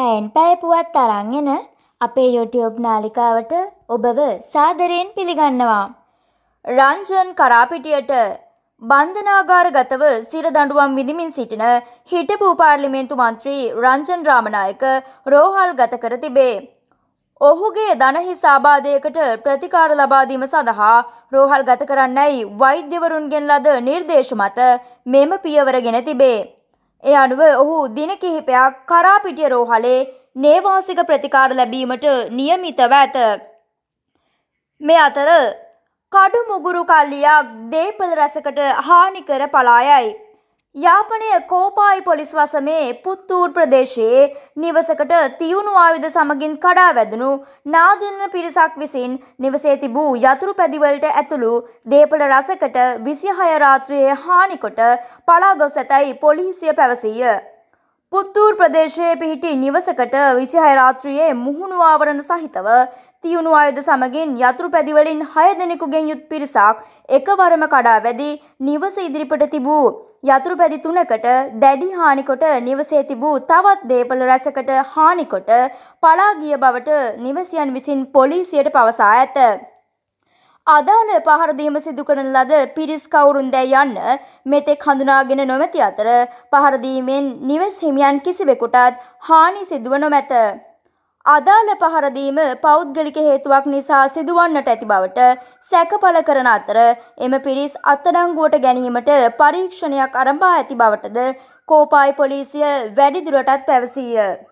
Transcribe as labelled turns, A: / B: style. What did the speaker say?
A: පැයෙන් පැය පුවත් අරන් එන අපේ YouTube නාලිකාවට ඔබව සාදරයෙන් පිළිගන්නවා. රංජන් කරාපිටියට බන්ධනාගාරගතව සිරදඬුවම් විඳිමින් සිටින හිටපු පාර්ලිමේන්තු මන්ත්‍රී රංජන් රාමනායක රෝහල් ගත කර තිබේ. ඔහුගේ දනහිස් ආබාධයකට ප්‍රතිකාර ලබා දීම සඳහා රෝහල් ගත කරන්නයි වෛද්‍යවරුන්ගෙන් ලද නිර්දේශ මත මෙම පියවරගෙන තිබේ. ඒ අනුව ඔහු දින කිහිපයක් කරාපිටිය රෝහලේ නේවාසික ප්‍රතිකාර ලැබීමට නියමිතව ඇත. මේ අතර කඩු මුගුරු කල්ලියක් දේපළ රැසකට හානිකර පලා යයි. යාපනය කෝපායි පොලිස් වසමේ පුත්තූර් ප්‍රදේශයේ නිවසකට තියුණු ආයුධ සමගින් කඩා වැදුණු නාදුන්න පිරිසක් විසින් නිවසේ තිබූ යතුරු පැදිවලට ඇතුළු දේපළ රසකට විසිහය රාත්‍රයේ හානිකොට පලා ගොස් ඇතැයි පොලිසිය පැවසීය. පුත්තූර් ප්‍රදේශයේ පිහිටි නිවසකට විසිහය රාත්‍රියයේ මුහුණු ආවරණ සහිතව තියුණු ආයුධ සමගින් යතුරු පැදිවලින් හය දෙනෙකුගෙන් යුත් පිරිසක් එකවරම කඩා වැදී නිවස ඉදිරිපට තිබූ යතුරු පැදි තුනකට දැඩි හානිකොට නිවසේ තිබූ තවත් දේපළ රැසකට හානිකොට පලා ගිය බවට නිවසියන් විසින් පොලිසියට පවසා ඇත. අදාළ පහරදීම සිදු කරන ලද පිරිස් කවුරුන්දැයි යන්න මෙතෙක් හඳුනාගෙන නොමැති අතර පහරදීමෙන් නිවස් හිමියන් කිසිවෙකුටත් හානි සිදුව නොමැත. අදාළ පහරදීම පෞද්ගලික හේතුවක් නිසා සිදුවන්නට ඇති බවට සැකපල කරන අතර එම පිරිස් අත්අඩංගුවට ගැනීමට පරීක්ෂණයක් අරඹා ඇති බවටද කෝපායි පොලිසිය වැඩිදුරටත් පැවසීය.